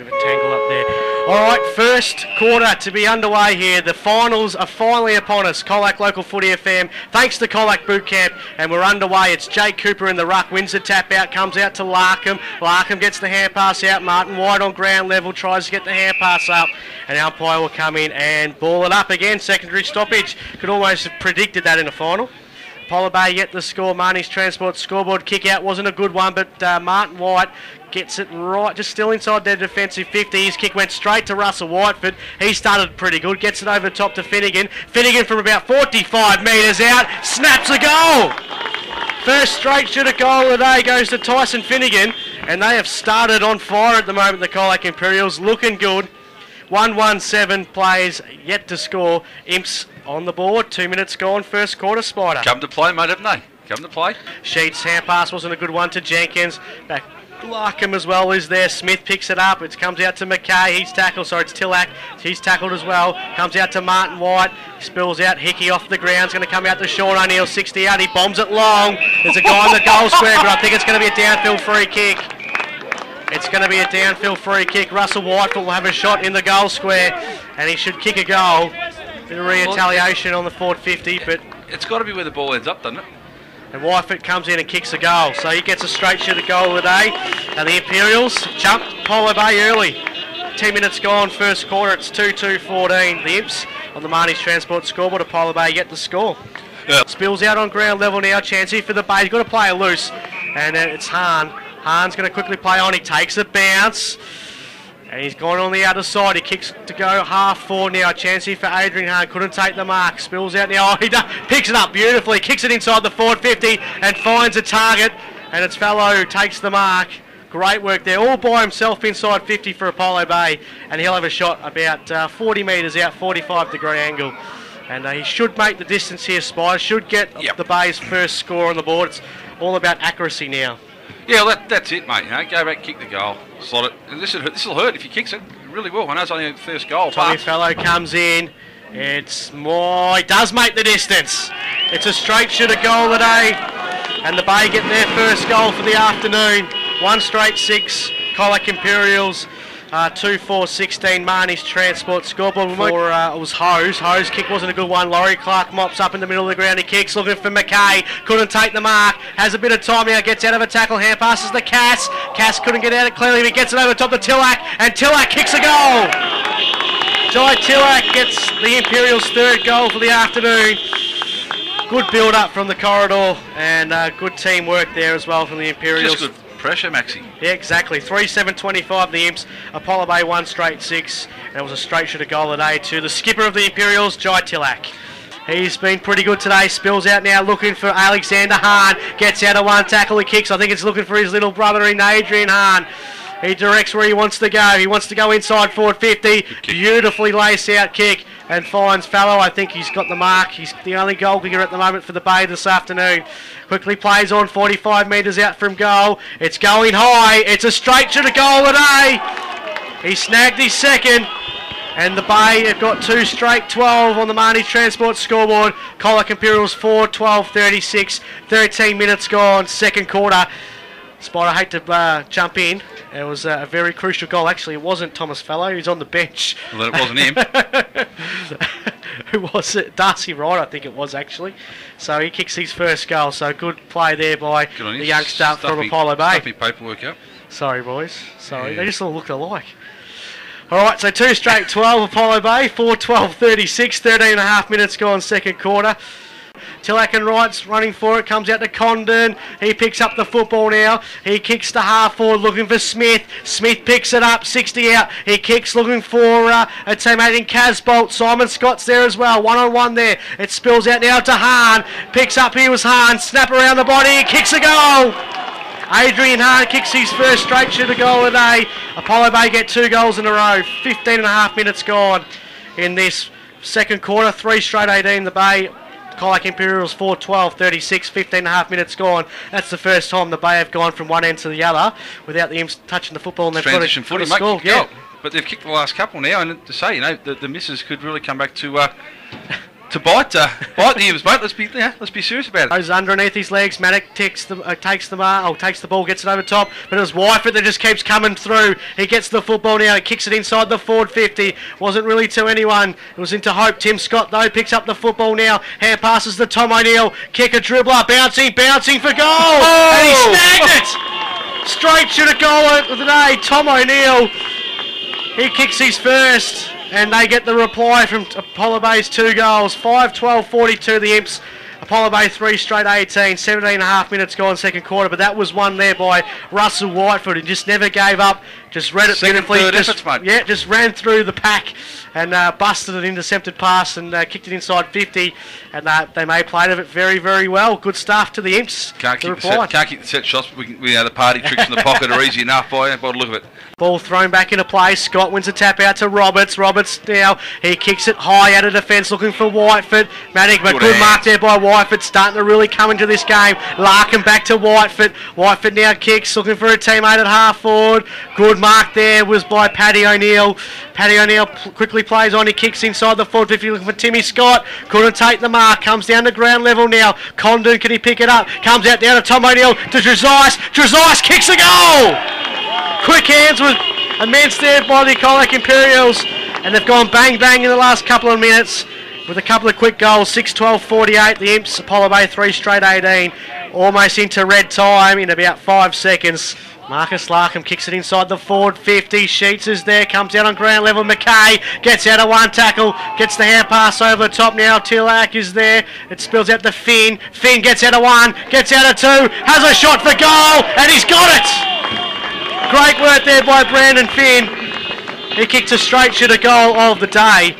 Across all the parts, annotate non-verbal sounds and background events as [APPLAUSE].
Of a tangle up there. All right, first quarter to be underway here. The finals are finally upon us. Colac Local Footy FM. Thanks to Colac Boot Camp, and we're underway. It's Jake Cooper in the ruck, wins the tap out, comes out to Larkham. Larkham gets the hand pass out. Martin White on ground level tries to get the hand pass up, and the umpire will come in and ball it up again. Secondary stoppage. Could almost have predicted that in a final. Apollo Bay get the score. Marnie's Transport scoreboard kick out wasn't a good one, but uh, Martin White gets it right, just still inside their defensive 50. His kick went straight to Russell Whiteford. He started pretty good, gets it over top to Finnegan. Finnegan from about 45 metres out, snaps a goal. First straight shoot shooter goal of the day goes to Tyson Finnegan, and they have started on fire at the moment, the Colac Imperials, looking good. 1-1-7 plays yet to score. Imps on the board, two minutes gone, first quarter, Spider. Come to play, mate, haven't they? Come to play. Sheets hand pass wasn't a good one to Jenkins. Back Larkham as well is there. Smith picks it up. It comes out to McKay. He's tackled. Sorry, it's Tillack. He's tackled as well. Comes out to Martin White. Spills out. Hickey off the ground. It's going to come out to Sean O'Neill. 60 out. He bombs it long. There's a guy in the goal square, but I think it's going to be a downfield free kick. It's going to be a downfield free kick. Russell White will have a shot in the goal square, and he should kick a goal. Bit of retaliation on the 450, but It's got to be where the ball ends up, doesn't it? and Whiteford comes in and kicks a goal. So he gets a straight shooter goal of the day. And the Imperials jump Polo Bay early. 10 minutes gone, first quarter. It's 2 2 14. The Imps on the Marnie's Transport scoreboard. Apollo Bay get the score. Yeah. Spills out on ground level now. Chancey for the Bay. He's got to play it loose. And uh, it's Hahn. Hahn's going to quickly play on. He takes a bounce. And he's gone on the other side. He kicks to go half four now. Chancey for Adrian Hahn. Couldn't take the mark. Spills out now. Oh, [LAUGHS] he does, picks it up beautifully. Kicks it inside the forward 50 and finds a target. And it's Fallow who takes the mark. Great work there. All by himself inside 50 for Apollo Bay. And he'll have a shot about uh, 40 metres out, 45 degree angle. And uh, he should make the distance here, Spider. Should get Yep. the Bay's first score on the board. It's all about accuracy now. Yeah, that, that's it, mate. You know, go back, kick the goal, slot it. And this will this will hurt if he kicks it. It really will. I know it's only the first goal, Tommy but Fallow comes in. It's more. He does make the distance. It's a straight shooter goal today. And the Bay getting their first goal for the afternoon. One straight six. Colac Imperials. Uh, 2 4 16 Marnie's Transport scoreboard. For, uh, it was Hose. Hose kick wasn't a good one. Laurie Clark mops up in the middle of the ground. He kicks looking for McKay. Couldn't take the mark. Has a bit of time now. Gets out of a tackle. Hand passes to Cass. Cass couldn't get out it clearly. He gets it over top of Tillack. And Tillack kicks a goal. Jai Tillack gets the Imperials' third goal for the afternoon. Good build up from the corridor and uh, good teamwork there as well from the Imperials. Pressure, Maxi. Yeah, exactly. 3 7 25, the Imps. Apollo Bay one straight six. And it was a straight shooter goal today to the skipper of the Imperials, Jai Tillack. He's been pretty good today. Spills out now looking for Alexander Hahn. Gets out of one tackle. He kicks. I think it's looking for his little brother in Adrian Hahn. He directs where he wants to go. He wants to go inside forward 50. Beautifully lace out kick and finds Fallow. I think he's got the mark. He's the only goal kicker at the moment for the Bay this afternoon. Quickly plays on 45 metres out from goal. It's going high. It's a straight to the goal today. He snagged his second. And the Bay have got two straight 12 on the Marnie Transport scoreboard. Colac Imperials 4, 12, 36. 13 minutes gone, second quarter. Spider, I hate to uh, jump in. It was uh, a very crucial goal. Actually, it wasn't Thomas Fallow. He was on the bench. Well, it wasn't him. [LAUGHS] Who was it? Darcy Wright, I think it was actually. So he kicks his first goal. So good play there by the you. youngster Stuff from me- Apollo Bay. stuff me paperwork up. Sorry, boys. Sorry. Yeah. They just all look alike. All right, so two straight 12 Apollo Bay, 4 12 36, 13 and a half minutes gone, second quarter. Tillack and Wright's running for it, comes out to Condon. He picks up the football now. He kicks to half forward looking for Smith. Smith picks it up, 60 out. He kicks looking for uh, a teammate in Casbolt. Simon Scott's there as well, one on one there. It spills out now to Hahn. Picks up, here was Hahn. Snap around the body, kicks a goal. Adrian Hahn kicks his first straight shooter goal of the day. Apollo Bay get two goals in a row. 15 and a half minutes gone in this second quarter. Three straight 18 the Bay. Colac Imperials 4 12 36, 15 and a half minutes gone. That's the first time the Bay have gone from one end to the other without the Imps touching the football and they've Transition got a, footy, got a score. Yeah. But they've kicked the last couple now, and to say, you know, the, the misses could really come back to uh, to bite, uh, bite the mate. Let's be, yeah, let's be serious about it. Goes underneath his legs. Maddock takes the uh, takes the mar- oh, takes the ball, gets it over top. But it was Whiteford that just keeps coming through. He gets the football now. He kicks it inside the forward 50. Wasn't really to anyone. It was into Hope. Tim Scott though picks up the football now. Hand passes to Tom O'Neill. Kick a dribbler, bouncing, bouncing for goal, and he snagged it. Straight to the goal of the day. Tom O'Neill. He kicks his first, and they get the reply from Apollo Bay's two goals. 5 12 42, the Imps. Apollo Bay 3 straight 18, 17 and a half minutes gone second quarter, but that was won there by Russell Whiteford. He just never gave up, just read it Second, beautifully. third just, efforts, mate. Yeah, just ran through the pack and uh, busted an intercepted pass and uh, kicked it inside 50, and uh, they made play of it very, very well. Good stuff to the Imps. Can't keep, the set, can't keep the set shots. but We, can, we know the party tricks in the pocket are easy enough, boy. By the look of it. Ball thrown back into play. Scott wins a tap out to Roberts. Roberts now he kicks it high out of defence, looking for Whiteford. But Good good, mark there by Whiteford, starting to really come into this game. Larkin back to Whiteford. Whiteford now kicks, looking for a teammate at half forward. Good mark there was by Paddy O'Neill. Paddy O'Neill quickly plays on. He kicks inside the forward 50, looking for Timmy Scott. Couldn't take the mark. Comes down to ground level now. Condon, can he pick it up? Comes out down to Tom O'Neill to Trezise. Trezise kicks a goal. Quick hands was immense there by the Colac Imperials, and they've gone bang bang in the last couple of minutes with a couple of quick goals 6 12 48. The Imps, Apollo Bay 3 straight 18, almost into red time in about 5 seconds. Marcus Larkham kicks it inside the forward 50. Sheets is there, comes out on ground level. McKay gets out of one tackle, gets the hand pass over the top now. Tillack is there. It spills out the Finn. Finn gets out of one, gets out of two, has a shot for goal, and he's got it! Great work there by Brandon Finn. He kicked a straight shooter goal of the day.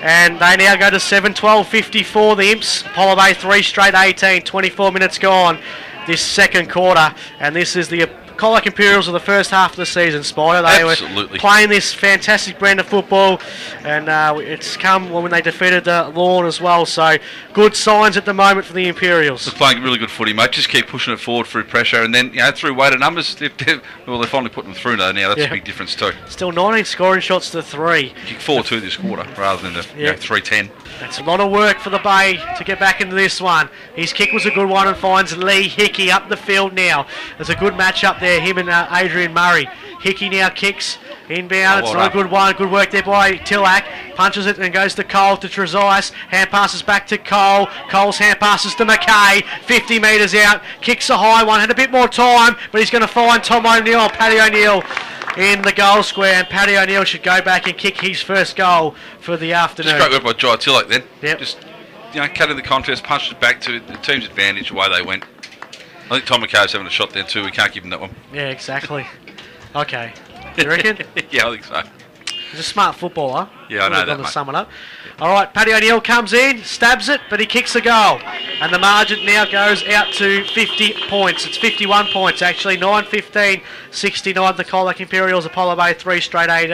And they now go to 7 12 54. The Imps, Apollo Bay 3 straight 18, 24 minutes gone this second quarter. And this is the Colac Imperials of the first half of the season, Spider. They Absolutely. were playing this fantastic brand of football, and uh, it's come when they defeated uh, Lorne as well. So good signs at the moment for the Imperials. They're playing really good footy, mate. Just keep pushing it forward through pressure, and then you know through weighted numbers. [LAUGHS] They've, they've, well, they're finally putting them through now. Now that's Yeah. a big difference too. Still 19 scoring shots to three. Kick four two this quarter rather than the you Yeah. know, three ten. That's a lot of work for the Bay to get back into this one. His kick was a good one and finds Lee Hickey up the field now. There's a good match up there, him and uh, Adrian Murray. Hickey now kicks inbound. Oh, it's a good one. Good work there by Tillack. Punches it and goes to Cole to Trezise. Hand passes back to Cole. Cole's hand passes to McKay. 50 metres out. Kicks a high one. Had a bit more time, but he's going to find Tom O'Neill, Paddy O'Neill in the goal square. And Paddy O'Neill should go back and kick his first goal for the afternoon. Just great work by Jai Tillack then. Yep. Just you know, cutting the contest, punched it back to the team's advantage. Away they went. I think Tom McKay's having a shot there too. We can't give him that one. Yeah, exactly. [LAUGHS] Okay. You reckon? [LAUGHS] yeah, I think so. He's a smart footballer. Yeah, I know that, to mate. sum it up. All right, Paddy O'Neill comes in, stabs it, but he kicks a goal. And the margin now goes out to 50 points. It's 51 points, actually. 9 15 69. The Colac Imperials, Apollo Bay 3 straight 18.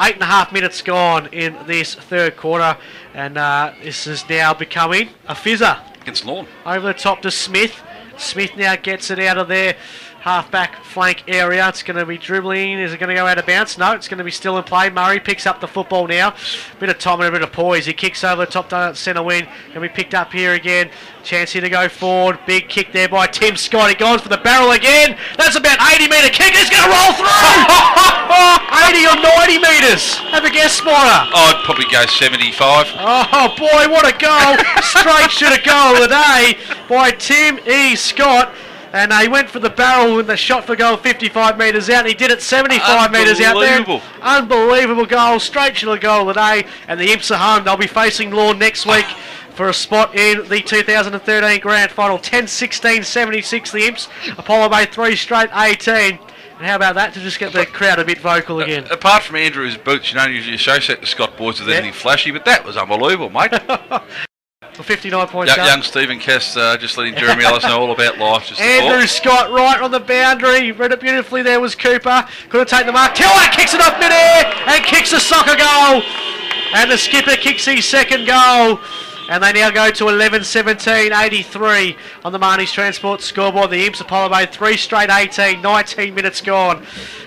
Eight and a half minutes gone in this third quarter. And uh, this is now becoming a fizzer. Against Lorne. Over the top to Smith. Smith now gets it out of there. Half-back flank area. It's going to be dribbling. Is it going to go out of bounds? No, it's going to be still in play. Murray picks up the football now. Bit of time and a bit of poise. He kicks over the top to centre wing. Can be picked up here again. Chance here to go forward. Big kick there by Tim Scott. He goes for the barrel again. That's about 80 metre kick. He's going to roll through. [LAUGHS] 80 or 90 metres. Have a guess, Spotter. I'd probably go 75. Oh boy, what a goal! [LAUGHS] Straight should have goal of the day by Tim E. Scott. And uh, he went for the barrel with the shot for goal 55 metres out. And he did it 75 metres out there. Unbelievable. Goal. Straight should have goal of the day. And the Imps are home. They'll be facing Law next week for a spot in the 2013 Grand Final. 10 16 76 the Imps. Apollo Bay 3 straight 18. And how about that to just get the crowd a bit vocal again? Apart from Andrew's boots, you don't usually associate the Scott boys with Yeah. anything flashy, but that was unbelievable, mate. [LAUGHS] For 59 points. young, up. young Stephen Kess uh, just letting Jeremy [LAUGHS] Ellis know all about life. Just Andrew before. Scott right on the boundary. Read it beautifully there was Cooper. Couldn't take the mark. Tillack kicks it off midair and kicks a soccer goal. And the skipper kicks his second goal. And they now go to 11 17 83 on the Marnie's Transport scoreboard. The Imps Apollo Bay 3 straight 18, 19 minutes gone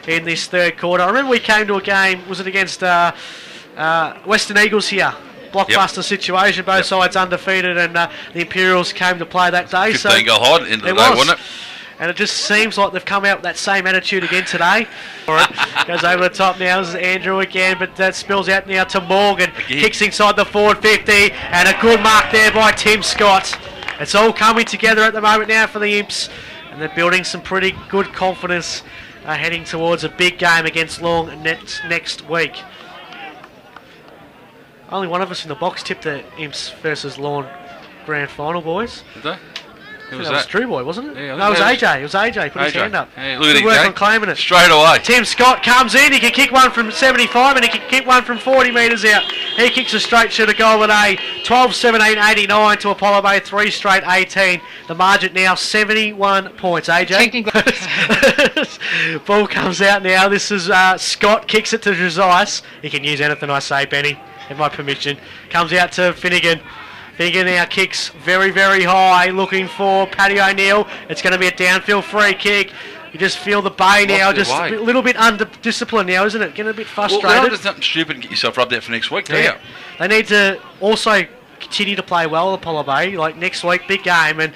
in this third quarter. I remember we came to a game, was it against uh, uh, Western Eagles here? Blockbuster situation. Both Yep. sides undefeated, and uh, the Imperials came to play that day. So 15 goal hide at the end of it the day, was. wasn't it? And it just seems like they've come out with that same attitude again today. [LAUGHS] Goes over the top now. This is Andrew again, but that spills out now to Morgan. Again. Kicks inside the forward 50, and a good mark there by Tim Scott. It's all coming together at the moment now for the Imps, and they're building some pretty good confidence uh, heading towards a big game against Long next, next week. Only one of us in the box tipped the Imps versus Lorne grand final, boys. Did they? Who that was was that? Drew Boy, wasn't it? Yeah, no, it was AJ. It was AJ. Put his hand up. Hey, look at Good work on claiming it. Straight away. Tim Scott comes in. He can kick one from 75 and he can kick one from 40 metres out. He kicks a straight shot of goal at A. 12 17 89 to Apollo Bay. Three straight 18. The margin now 71 points. AJ? [LAUGHS] Ball comes out now. This is uh, Scott. Kicks it to Josias. He can use anything I say, Benny. With my permission. Comes out to Finnegan. Finnegan now kicks very, very high, looking for Paddy O'Neill. It's going to be a downfield free kick. You just feel the bay now, just a way. little bit under discipline now, isn't it? Getting a bit frustrated. do something stupid and get yourself rubbed out for next week? Yeah. They need to also continue to play well at Apollo Bay. Like next week, big game, and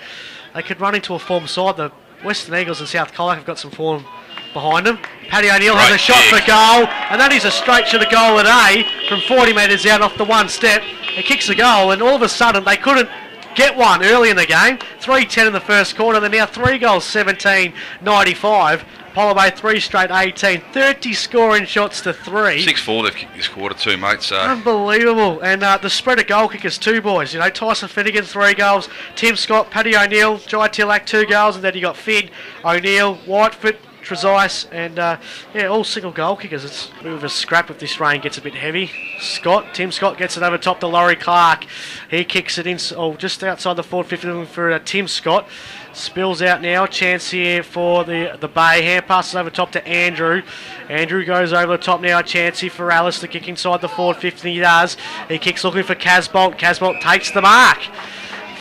they could run into a form side. The Western Eagles and South Colac have got some form behind him. Paddy O'Neill has a shot kick. for goal, and that is a straight to the goal at A from 40 metres out off the one step. He kicks the goal, and all of a sudden they couldn't get one early in the game. 3-10 in the first quarter. They're now three goals, 17-95. Apollo Bay three straight 18. 30 scoring shots to three. 6 4 they've kicked this quarter, too, mate. So Unbelievable. And uh, the spread of goal kickers, two boys. You know, Tyson Finnegan, three goals. Tim Scott, Paddy O'Neill, Jai Tillack, two goals. And then you got Finn, O'Neill, Whiteford, Trezise, and uh, yeah, all single goal kickers. It's a bit of a scrap if this rain gets a bit heavy. Scott, Tim Scott gets it over top to Laurie Clark. He kicks it in, oh, just outside the forward 50 looking for uh, Tim Scott. Spills out now. Chance here for the the Bay. Hand passes over top to Andrew. Andrew goes over the top now. Chance here for Alice to kick inside the forward 50. He does. He kicks looking for Casbolt. Casbolt takes the mark.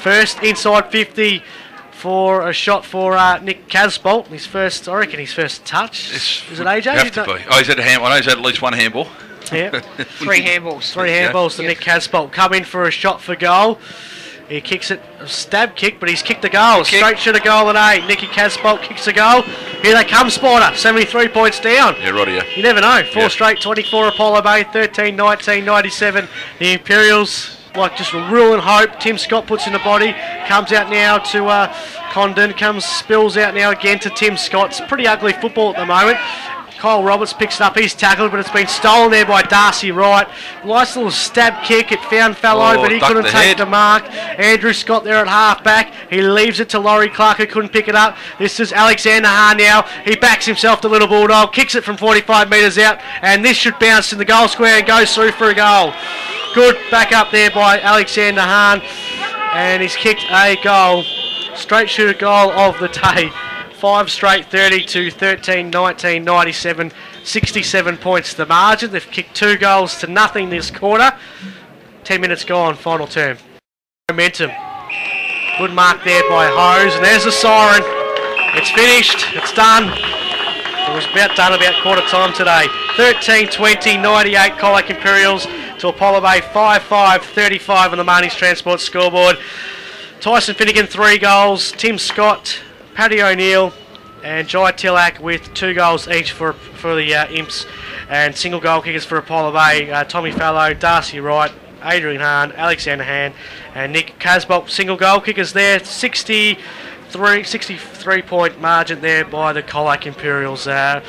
First inside 50 for a shot for uh, Nick Casbolt. His first, I reckon, his first touch. It's- Is it AJ? Have He's to be. Oh, he's had a hand. I know he's had at least one handball. Yeah. [LAUGHS] Three handballs. Three handballs to Yep. Nick Casbolt. Come in for a shot for goal. He kicks it, a stab kick, but he's kicked the goal. Kick. Straight to the goal at eight. Nicky Casbolt kicks the goal. Here they come, Spider. 73 points down. Yeah, right here. You never know. Four Yeah. straight, 24 Apollo Bay, 13, 19, 97. The Imperials, like just a ruling hope. Tim Scott puts in the body. Comes out now to uh, Condon. Comes, spills out now again to Tim Scott. It's pretty ugly football at the moment. Kyle Roberts picks it up. He's tackled, but it's been stolen there by Darcy Wright. Nice little stab kick. It found Fallow, Oh, but he couldn't the take head. the mark. Andrew Scott there at half back. He leaves it to Laurie Clark who couldn't pick it up. This is Alexander Hahn now. He backs himself to Little Bulldog, kicks it from 45 metres out, and this should bounce in the goal square and goes through for a goal. Good back up there by Alexander Hahn, and he's kicked a goal. Straight shooter goal of the day. Five straight 32, 13, 19, 97, 67 points the margin. They've kicked two goals to nothing this quarter. 10 minutes gone, final term. Momentum. Good mark there by Hose, and there's the siren. It's finished, it's done. It was about done about quarter time today. 13 20, 98 Colac Imperials to Apollo Bay 5 5, 35 on the Marnie's Transport scoreboard. Tyson Finnegan, three goals. Tim Scott, Paddy O'Neill, and Jai Tillack with two goals each for for the uh, Imps, and single goal kickers for Apollo Bay. Uh, Tommy Fallow, Darcy Wright, Adrian Hahn, Alexander Hahn, and Nick Casbolt. Single goal kickers there. 63, 63 point margin there by the Colac Imperials. Uh,